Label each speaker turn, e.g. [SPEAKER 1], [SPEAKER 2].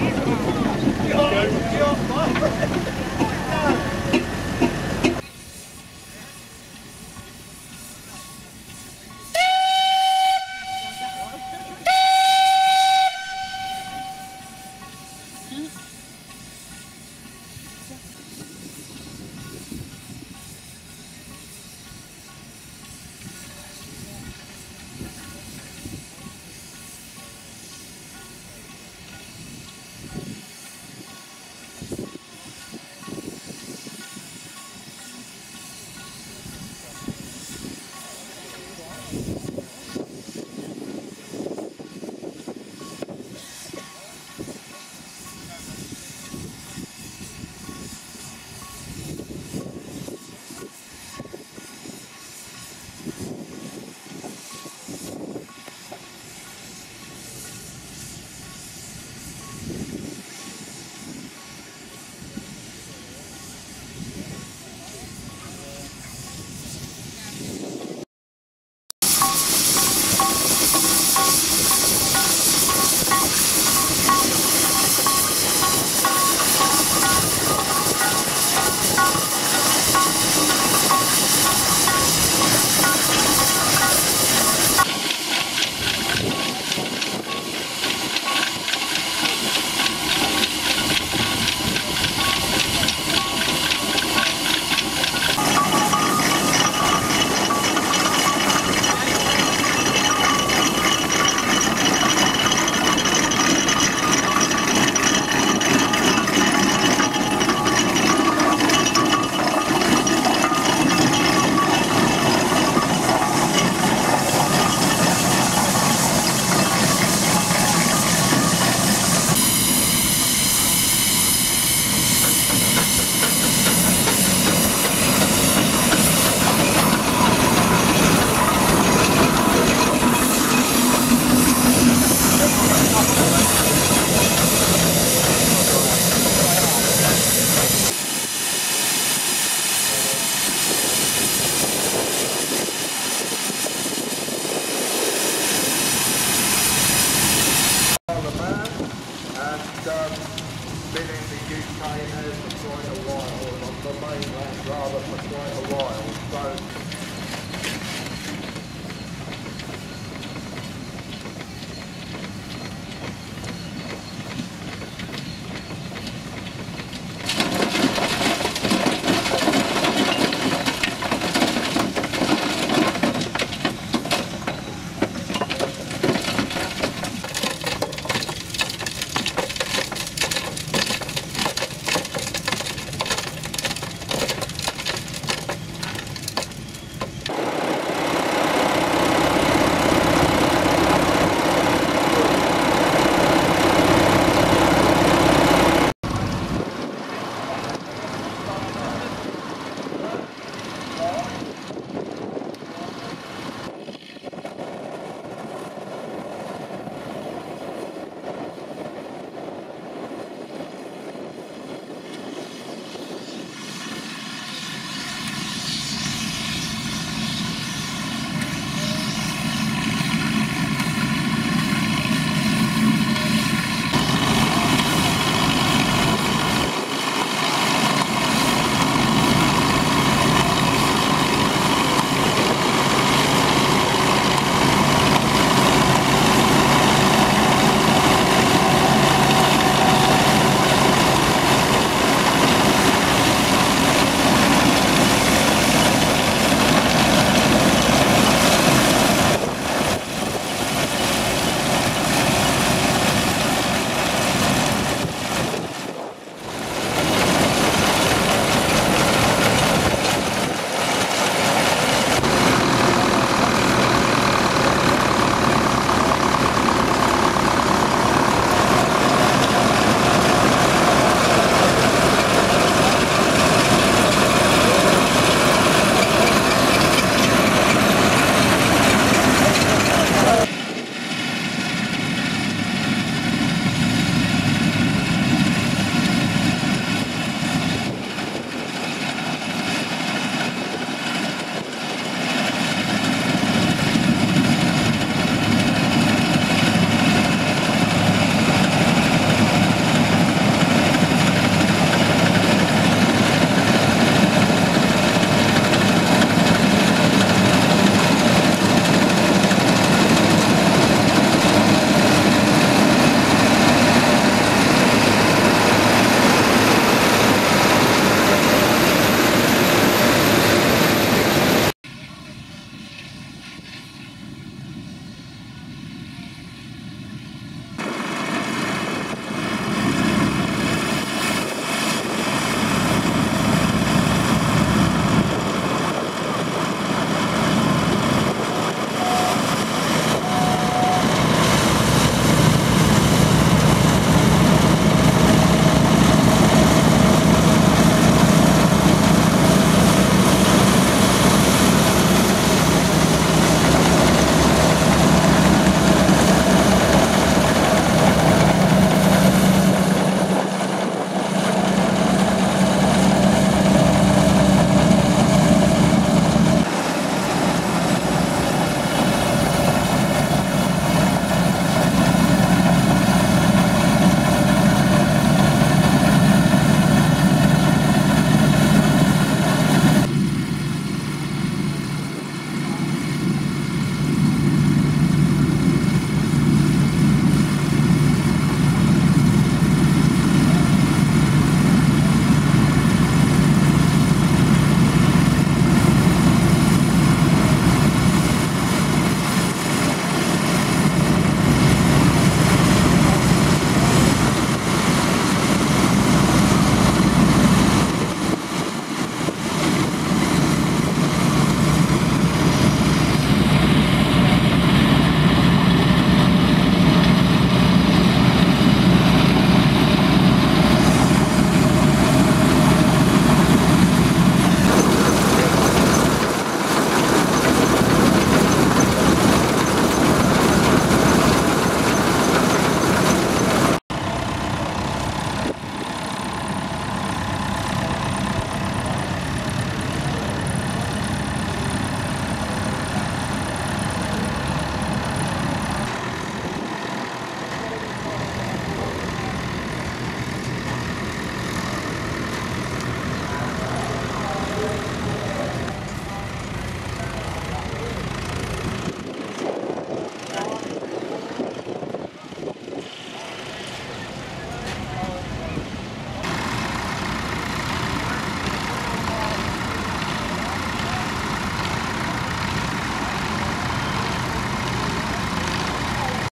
[SPEAKER 1] the been in the UK as for quite a while, on the mainland rather for quite a while. So